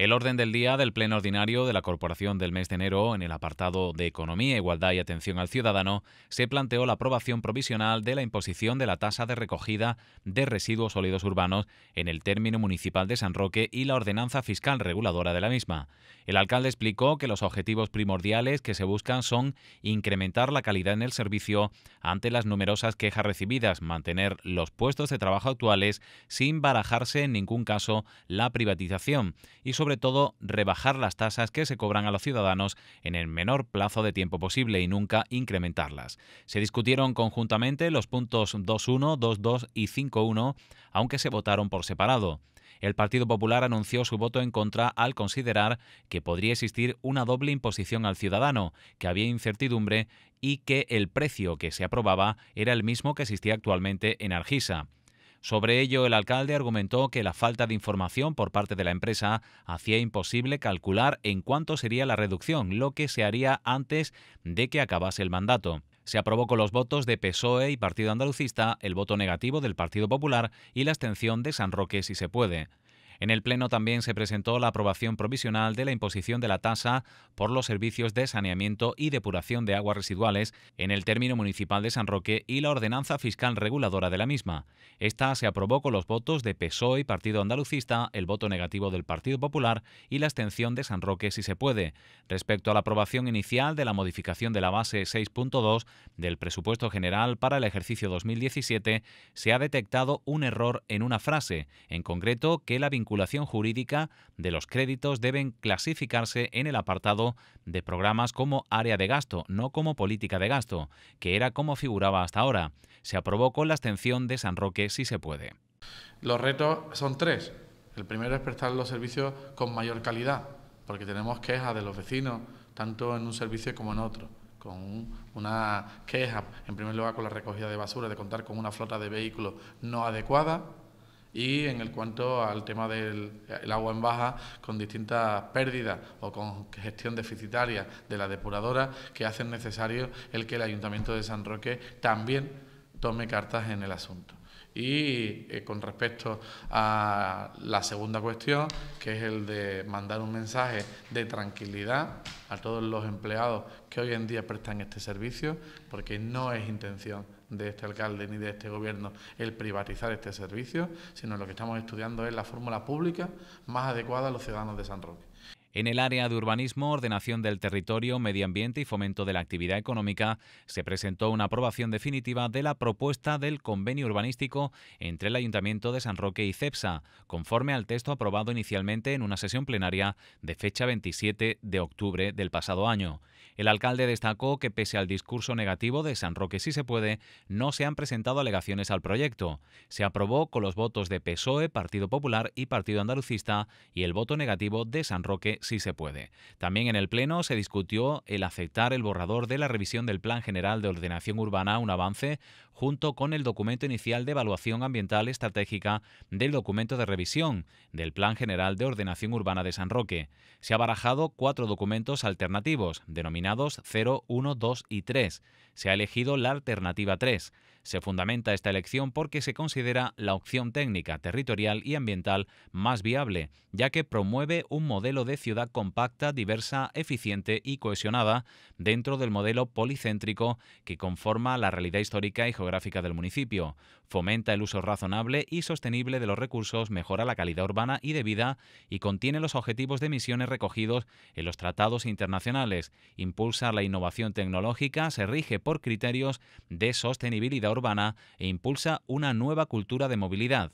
El orden del día del Pleno Ordinario de la Corporación del mes de enero, en el apartado de Economía, Igualdad y Atención al Ciudadano, se planteó la aprobación provisional de la imposición de la tasa de recogida de residuos sólidos urbanos en el término municipal de San Roque y la ordenanza fiscal reguladora de la misma. El alcalde explicó que los objetivos primordiales que se buscan son incrementar la calidad en el servicio ante las numerosas quejas recibidas, mantener los puestos de trabajo actuales sin barajarse en ningún caso la privatización y sobre sobre todo rebajar las tasas que se cobran a los ciudadanos en el menor plazo de tiempo posible y nunca incrementarlas. Se discutieron conjuntamente los puntos 2.1, 2.2 y 5.1, aunque se votaron por separado. El Partido Popular anunció su voto en contra al considerar que podría existir una doble imposición al ciudadano, que había incertidumbre y que el precio que se aprobaba era el mismo que existía actualmente en Argisa. Sobre ello, el alcalde argumentó que la falta de información por parte de la empresa hacía imposible calcular en cuánto sería la reducción, lo que se haría antes de que acabase el mandato. Se aprobó con los votos de PSOE y Partido Andalucista, el voto negativo del Partido Popular y la abstención de San Roque si se puede. En el Pleno también se presentó la aprobación provisional de la imposición de la tasa por los servicios de saneamiento y depuración de aguas residuales en el término municipal de San Roque y la ordenanza fiscal reguladora de la misma. Esta se aprobó con los votos de PSOE y Partido Andalucista, el voto negativo del Partido Popular y la abstención de San Roque si se puede. Respecto a la aprobación inicial de la modificación de la base 6.2 del presupuesto general para el ejercicio 2017, se ha detectado un error en una frase, en concreto que la vinculación vinculación jurídica de los créditos deben clasificarse en el apartado de programas como área de gasto, no como política de gasto, que era como figuraba hasta ahora. Se aprobó con la abstención de San Roque si se puede. Los retos son tres. El primero es prestar los servicios con mayor calidad, porque tenemos quejas de los vecinos, tanto en un servicio como en otro con una queja, en primer lugar con la recogida de basura, de contar con una flota de vehículos no adecuada, y en el cuanto al tema del agua en baja con distintas pérdidas o con gestión deficitaria de la depuradora que hacen necesario el que el Ayuntamiento de San Roque también tome cartas en el asunto. Y eh, con respecto a la segunda cuestión, que es el de mandar un mensaje de tranquilidad a todos los empleados que hoy en día prestan este servicio, porque no es intención de este alcalde ni de este gobierno el privatizar este servicio, sino lo que estamos estudiando es la fórmula pública más adecuada a los ciudadanos de San Roque. En el área de urbanismo, ordenación del territorio, medio ambiente y fomento de la actividad económica, se presentó una aprobación definitiva de la propuesta del convenio urbanístico entre el Ayuntamiento de San Roque y CEPSA, conforme al texto aprobado inicialmente en una sesión plenaria de fecha 27 de octubre del pasado año. El alcalde destacó que pese al discurso negativo de San Roque si se puede, no se han presentado alegaciones al proyecto. Se aprobó con los votos de PSOE, Partido Popular y Partido Andalucista y el voto negativo de San Roque si se puede. También en el Pleno se discutió el aceptar el borrador de la revisión del Plan General de Ordenación Urbana, un avance, junto con el documento inicial de evaluación ambiental estratégica del documento de revisión del Plan General de Ordenación Urbana de San Roque. Se ha barajado cuatro documentos alternativos, denominados 0, 1, 2 y 3. Se ha elegido la alternativa 3. Se fundamenta esta elección porque se considera la opción técnica, territorial y ambiental más viable, ya que promueve un modelo de ciudad compacta, diversa, eficiente y cohesionada dentro del modelo policéntrico que conforma la realidad histórica y geográfica del municipio. Fomenta el uso razonable y sostenible de los recursos, mejora la calidad urbana y de vida y contiene los objetivos de emisiones recogidos en los tratados internacionales. Impulsa la innovación tecnológica, se rige por criterios de sostenibilidad urbana e impulsa una nueva cultura de movilidad.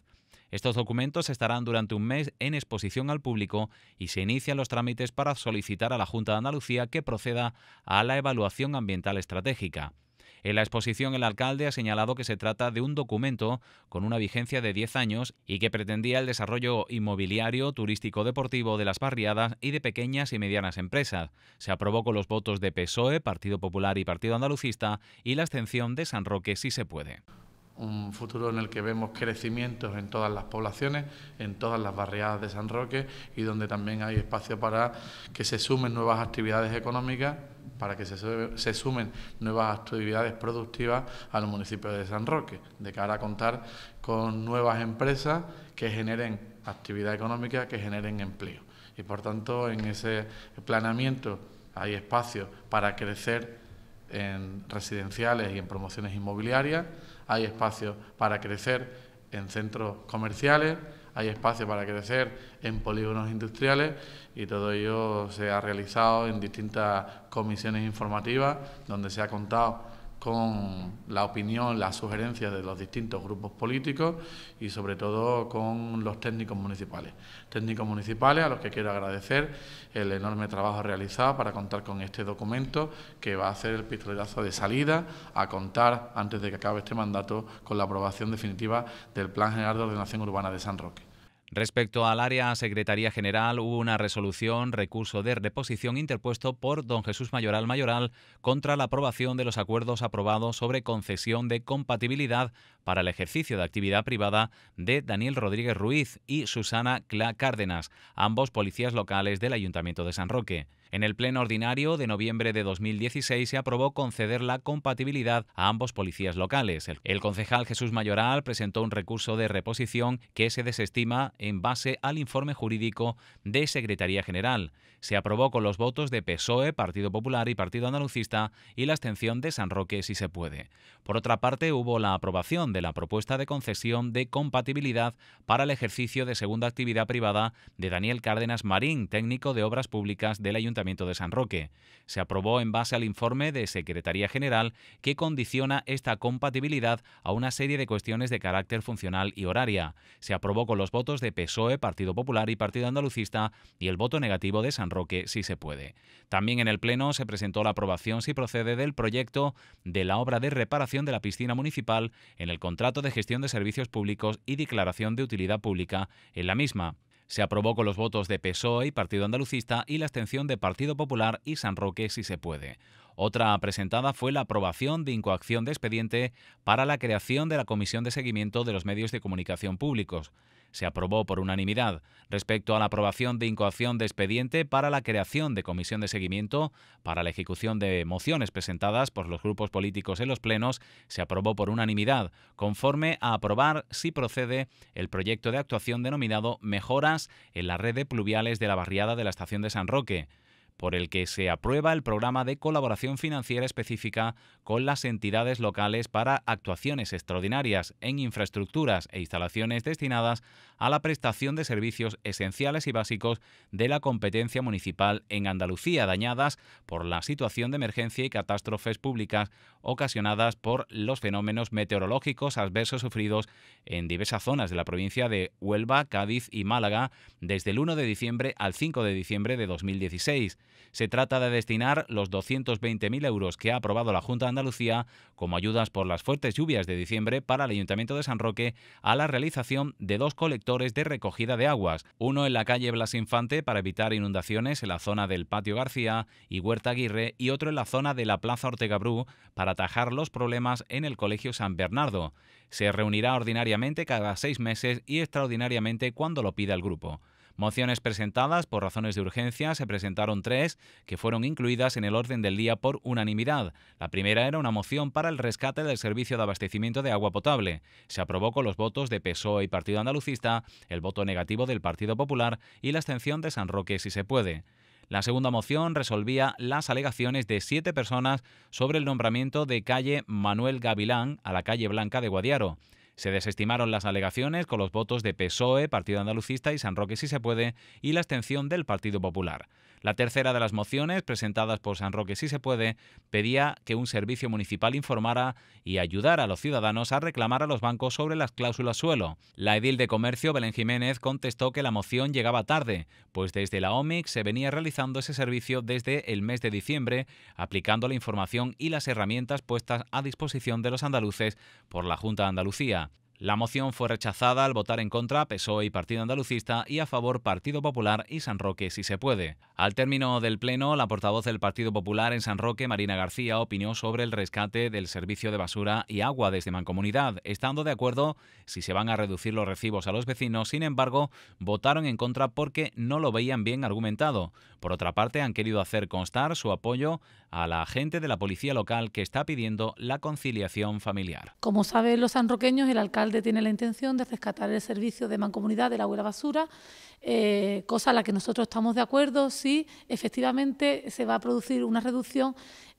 Estos documentos estarán durante un mes en exposición al público y se inician los trámites para solicitar a la Junta de Andalucía que proceda a la evaluación ambiental estratégica. En la exposición el alcalde ha señalado que se trata de un documento con una vigencia de 10 años y que pretendía el desarrollo inmobiliario, turístico deportivo de las barriadas y de pequeñas y medianas empresas. Se aprobó con los votos de PSOE, Partido Popular y Partido Andalucista y la abstención de San Roque si se puede un futuro en el que vemos crecimientos en todas las poblaciones, en todas las barriadas de San Roque y donde también hay espacio para que se sumen nuevas actividades económicas, para que se, sumen nuevas actividades productivas al municipio de San Roque, de cara a contar con nuevas empresas que generen actividad económica, que generen empleo. y por tanto en ese planeamiento hay espacio para crecer en residenciales y en promociones inmobiliarias, hay espacio para crecer en centros comerciales, hay espacio para crecer en polígonos industriales y todo ello se ha realizado en distintas comisiones informativas donde se ha contado con la opinión, las sugerencias de los distintos grupos políticos y sobre todo con los técnicos municipales. Técnicos municipales a los que quiero agradecer el enorme trabajo realizado para contar con este documento que va a ser el pistoletazo de salida a contar antes de que acabe este mandato con la aprobación definitiva del Plan General de Ordenación Urbana de San Roque. Respecto al área Secretaría General, hubo una resolución, recurso de reposición interpuesto por don Jesús Mayoral Mayoral contra la aprobación de los acuerdos aprobados sobre concesión de compatibilidad para el ejercicio de actividad privada de Daniel Rodríguez Ruiz y Susana Cla Cárdenas, ambos policías locales del Ayuntamiento de San Roque. En el Pleno Ordinario de noviembre de 2016 se aprobó conceder la compatibilidad a ambos policías locales. El, concejal Jesús Mayoral presentó un recurso de reposición que se desestima en base al informe jurídico de Secretaría General. Se aprobó con los votos de PSOE, Partido Popular y Partido Andalucista y la abstención de San Roque si se puede. Por otra parte, hubo la aprobación de la propuesta de concesión de compatibilidad para el ejercicio de segunda actividad privada de Daniel Cárdenas Marín, técnico de obras públicas del Ayuntamiento de San Roque. Se aprobó en base al informe de Secretaría General que condiciona esta compatibilidad a una serie de cuestiones de carácter funcional y horaria. Se aprobó con los votos de PSOE, Partido Popular y Partido Andalucista y el voto negativo de San Roque si se puede. También en el Pleno se presentó la aprobación si procede del proyecto de la obra de reparación de la piscina municipal en el contrato de gestión de servicios públicos y declaración de utilidad pública en la misma. Se aprobó con los votos de PSOE y Partido Andalucista y la abstención de Partido Popular y San Roque si se puede. Otra presentada fue la aprobación de incoacción de expediente para la creación de la Comisión de Seguimiento de los Medios de Comunicación Públicos se aprobó por unanimidad. Respecto a la aprobación de incoación de expediente para la creación de comisión de seguimiento para la ejecución de mociones presentadas por los grupos políticos en los plenos, se aprobó por unanimidad, conforme a aprobar, si procede, el proyecto de actuación denominado Mejoras en la red de pluviales de la barriada de la estación de San Roque por el que se aprueba el programa de colaboración financiera específica con las entidades locales para actuaciones extraordinarias en infraestructuras e instalaciones destinadas a la prestación de servicios esenciales y básicos de la competencia municipal en Andalucía, dañadas por la situación de emergencia y catástrofes públicas ocasionadas por los fenómenos meteorológicos adversos sufridos en diversas zonas de la provincia de Huelva, Cádiz y Málaga desde el 1 de diciembre al 5 de diciembre de 2016. Se trata de destinar los 220.000 euros que ha aprobado la Junta de Andalucía como ayudas por las fuertes lluvias de diciembre para el Ayuntamiento de San Roque a la realización de dos de recogida de aguas, uno en la calle Blas Infante para evitar inundaciones en la zona del Patio García y Huerta Aguirre y otro en la zona de la Plaza Ortega Bru para atajar los problemas en el Colegio San Bernardo. Se reunirá ordinariamente cada seis meses y extraordinariamente cuando lo pida el grupo. Mociones presentadas por razones de urgencia se presentaron tres que fueron incluidas en el orden del día por unanimidad. La primera era una moción para el rescate del servicio de abastecimiento de agua potable. Se aprobó con los votos de PSOE y Partido Andalucista, el voto negativo del Partido Popular y la abstención de San Roque si se puede. La segunda moción resolvía las alegaciones de siete personas sobre el nombramiento de calle Manuel Gavilán a la calle Blanca de Guadiaro. Se desestimaron las alegaciones con los votos de PSOE, Partido Andalucista y San Roque si se puede, y la abstención del Partido Popular. La tercera de las mociones, presentadas por San Roque si se puede, pedía que un servicio municipal informara y ayudara a los ciudadanos a reclamar a los bancos sobre las cláusulas suelo. La edil de Comercio, Belén Jiménez, contestó que la moción llegaba tarde, pues desde la OMIC se venía realizando ese servicio desde el mes de diciembre, aplicando la información y las herramientas puestas a disposición de los andaluces por la Junta de Andalucía. La moción fue rechazada al votar en contra PSOE y Partido Andalucista y a favor Partido Popular y San Roque si se puede. Al término del pleno, la portavoz del Partido Popular en San Roque, Marina García, opinó sobre el rescate del servicio de basura y agua desde Mancomunidad, estando de acuerdo si se van a reducir los recibos a los vecinos, sin embargo, votaron en contra porque no lo veían bien argumentado. Por otra parte, han querido hacer constar su apoyo a la gente de la policía local que está pidiendo la conciliación familiar. Como saben los sanroqueños, el alcalde tiene la intención de rescatar el servicio de mancomunidad de la la basura, eh, cosa a la que nosotros estamos de acuerdo si efectivamente se va a producir una reducción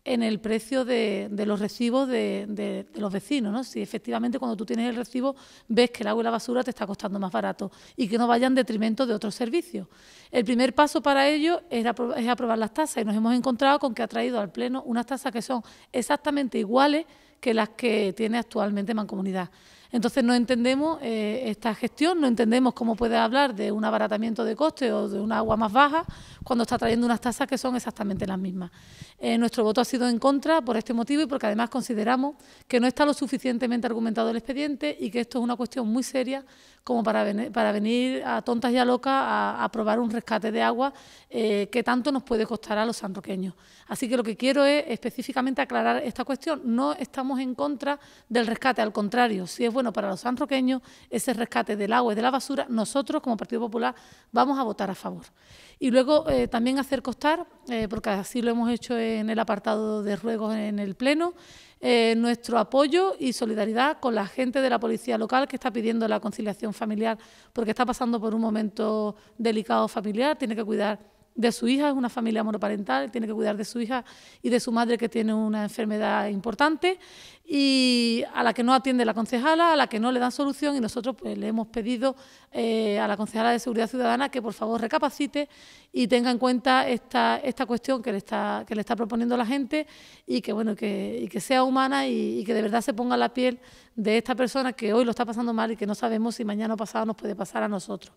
en el precio de, los recibos de, los vecinos. ¿no? Si efectivamente cuando tú tienes el recibo ves que el agua y la basura te está costando más barato y que no vaya en detrimento de otros servicios. El primer paso para ello es, es aprobar las tasas y nos hemos encontrado con que ha traído al Pleno unas tasas que son exactamente iguales que las que tiene actualmente Mancomunidad. Entonces no entendemos eh, esta gestión, no entendemos cómo puede hablar de un abaratamiento de coste o de un agua más baja cuando está trayendo unas tasas que son exactamente las mismas. Eh, nuestro voto ha sido en contra por este motivo y porque además consideramos que no está lo suficientemente argumentado el expediente y que esto es una cuestión muy seria como para, venir, a tontas y a locas a, aprobar un rescate de agua eh, que tanto nos puede costar a los sanroqueños. Así que lo que quiero es específicamente aclarar esta cuestión. No estamos en contra del rescate, al contrario, si es bueno para los sanroqueños ese rescate del agua y de la basura, nosotros como Partido Popular vamos a votar a favor. Y luego eh, también hacer costar, eh, porque así lo hemos hecho en el apartado de ruegos en el Pleno, eh, nuestro apoyo y solidaridad con la gente de la policía local que está pidiendo la conciliación familiar porque está pasando por un momento delicado familiar, tiene que cuidar de su hija, es una familia monoparental, tiene que cuidar de su hija y de su madre que tiene una enfermedad importante y a la que no atiende la concejala, a la que no le dan solución y nosotros pues, le hemos pedido eh, a la concejala de Seguridad Ciudadana que por favor recapacite y tenga en cuenta esta, esta cuestión que le, está, que le está proponiendo la gente y que, bueno, que, que sea humana y, y que de verdad se ponga la piel de esta persona que hoy lo está pasando mal y que no sabemos si mañana o pasado nos puede pasar a nosotros.